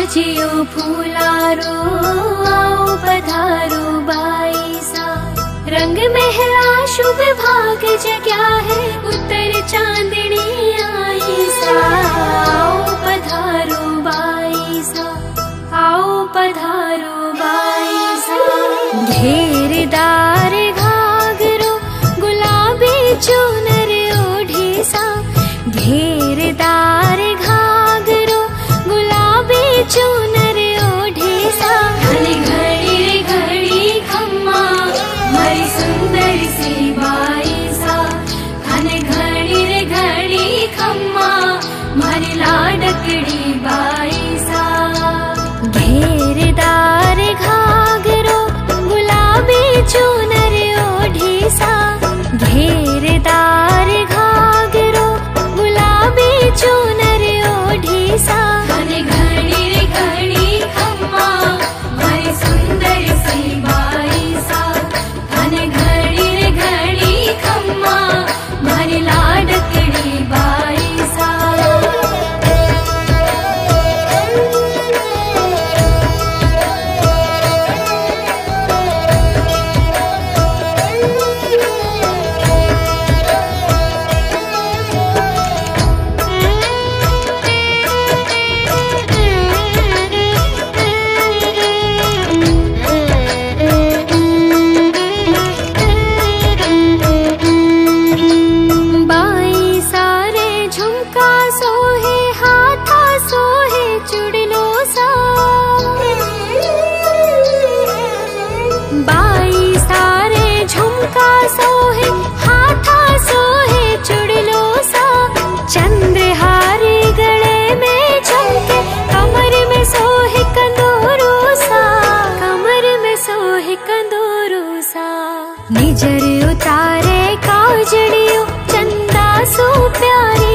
सजियो फूलारो, आओ पधारो बाईसा रंग महला, शुभ भाग जग्या है? उत्तर चांदनी आईसा आओ पधारो बाईसा आओ पधारो बाईसा घेरदार हाथा, सोहे चुड़लो बाई सारे झुमका, सोहे हाथा, सोहे चुड़लो सा। में झुमके, कमर में सोहे कंदोरो कमर में सोहे कंदोरो सा। निजर उतारे काजड़ियो, चंदा सो प्यारी